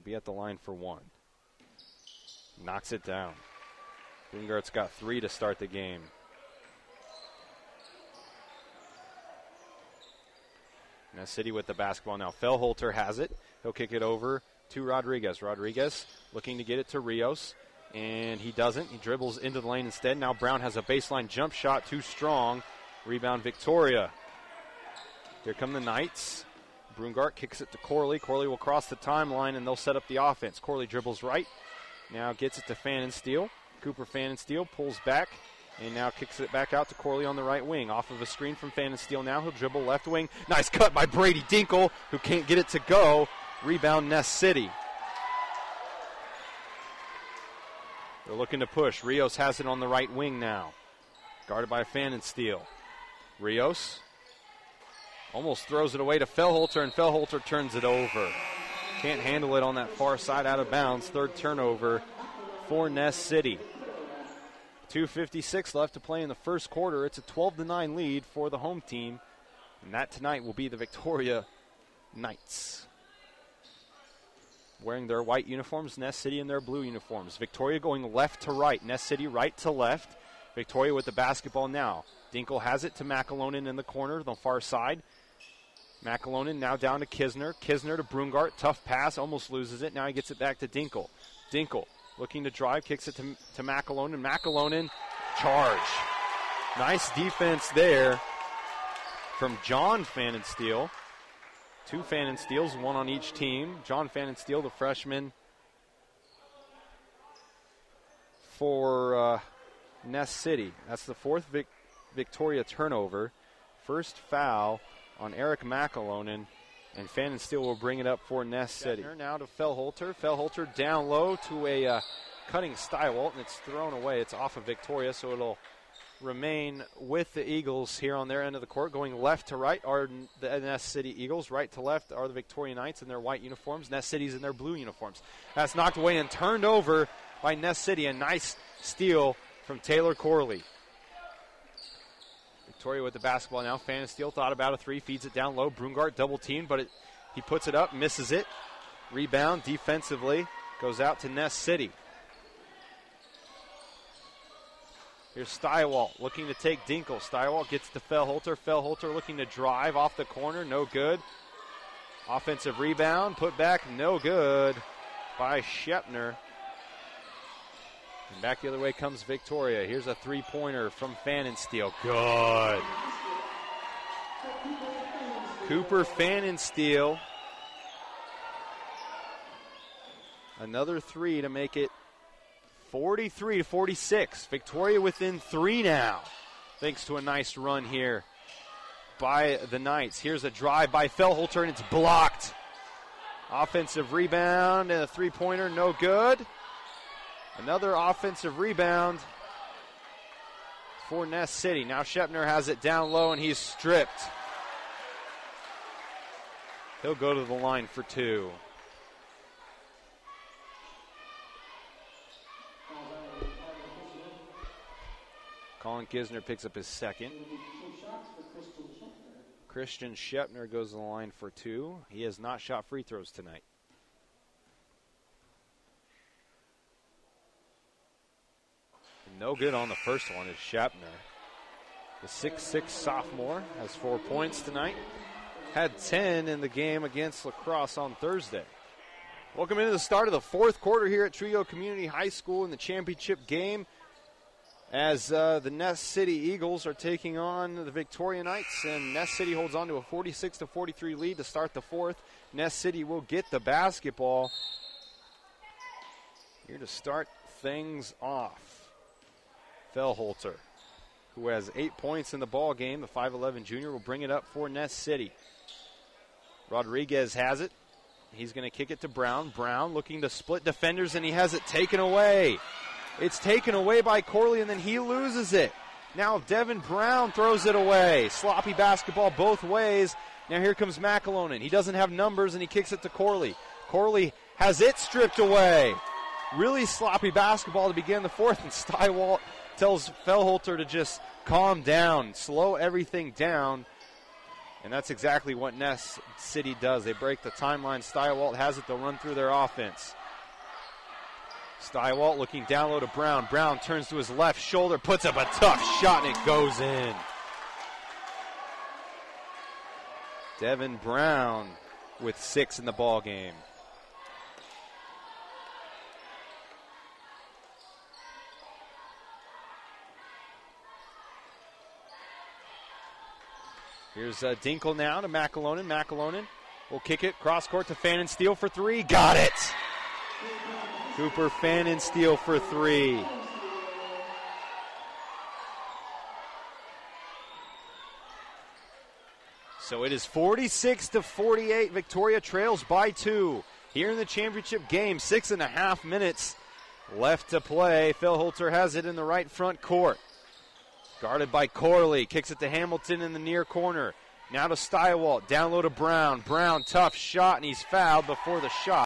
will be at the line for one. Knocks it down. Brungart's got three to start the game. Ness City with the basketball now. Fellholter has it. He'll kick it over to Rodriguez. Rodriguez looking to get it to Rios, and he doesn't. He dribbles into the lane instead. Now Brown has a baseline jump shot, too strong. Rebound Victoria. Here come the Knights. Brungart kicks it to Corley. Corley will cross the timeline and they'll set up the offense. Corley dribbles right. Now gets it to Pfannenstiel. Cooper Pfannenstiel pulls back and now kicks it back out to Corley on the right wing. Off of a screen from Pfannenstiel now. He'll dribble left wing. Nice cut by Brady Dinkle, who can't get it to go. Rebound Ness City. They're looking to push. Rios has it on the right wing now. Guarded by Pfannenstiel. Rios almost throws it away to Fellholter, and Fellholter turns it over. Can't handle it on that far side out of bounds. Third turnover for Ness City. 2.56 left to play in the first quarter. It's a 12 to 9 lead for the home team. And that tonight will be the Victoria Knights. Wearing their white uniforms, Ness City in their blue uniforms. Victoria going left to right, Ness City right to left. Victoria with the basketball now. Dinkle has it to McAlonin in the corner, the far side. McAlonin now down to Kisner. Kisner to Brungart. Tough pass, almost loses it. Now he gets it back to Dinkle. Dinkle looking to drive, kicks it to, to McAlonin. Charge. Nice defense there from John Pfannenstiel. Two Pfannenstiels, one on each team. John Pfannenstiel, the freshman for uh, Ness City. That's the fourth Vic- Victoria turnover. First foul on Eric McAlonin. And Pfannenstiel will bring it up for Ness City. Now to Fellholter. Fellholter down low to a uh, cutting Stywalt, and it's thrown away. It's off of Victoria, so it'll remain with the Eagles here on their end of the court. Going left to right are the Ness City Eagles. Right to left are the Victoria Knights in their white uniforms. Ness City's in their blue uniforms. That's knocked away and turned over by Ness City. A nice steal from Taylor Corley. Victoria with the basketball now. Pfannenstiel thought about a three, feeds it down low. Brungart double teamed, but it, he puts it up, misses it. Rebound defensively goes out to Ness City. Here's Stywalt looking to take Dinkle. Stywalt gets to Fellholter. Fellholter looking to drive off the corner, no good. Offensive rebound, put back, no good by Shepner. And back the other way comes Victoria. Here's a three pointer from Pfannenstiel. Good. Cooper Pfannenstiel. Another three to make it 43 to 46. Victoria within three now, thanks to a nice run here by the Knights. Here's a drive by Fellholter, and it's blocked. Offensive rebound and a three pointer, no good. Another offensive rebound for Ness City. Now Shepner has it down low and he's stripped. He'll go to the line for two. Colin Kisner picks up his second. Christian Shepner goes to the line for two. He has not shot free throws tonight. No good on the first one is Shepner. The six-six sophomore has four points tonight. Had 10 in the game against La Crosse on Thursday. Welcome into the start of the fourth quarter here at Trego Community High School in the championship game as uh, the Ness City Eagles are taking on the Victoria Knights, and Ness City holds on to a 46 to 43 lead to start the fourth. Ness City will get the basketball here to start things off. Fellholter, who has eight points in the ball game. The 5'11 junior will bring it up for Ness City. Rodriguez has it. He's going to kick it to Brown. Brown looking to split defenders, and he has it taken away. It's taken away by Corley, and then he loses it. Now Devin Brown throws it away. Sloppy basketball both ways. Now here comes McAlonin. He doesn't have numbers, and he kicks it to Corley. Corley has it stripped away. Really sloppy basketball to begin the fourth, and Stywalt tells Fellholter to just calm down, slow everything down. And that's exactly what Ness City does. They break the timeline. Steiwalt has it. They'll run through their offense. Steiwalt looking down low to Brown. Brown turns to his left shoulder, puts up a tough shot, and it goes in. Devin Brown with six in the ball game. Here's uh, Dinkle now to McAlonin. McAlonin will kick it cross court to Pfannenstiel for three. Got it. Cooper Pfannenstiel for three. So it is 46 to 48. Victoria trails by two here in the championship game. Six and a half minutes left to play. Fellholter has it in the right front court. Guarded by Corley. Kicks it to Hamilton in the near corner. Now to Steiwalt. Down low to Brown. Brown, tough shot, and he's fouled before the shot.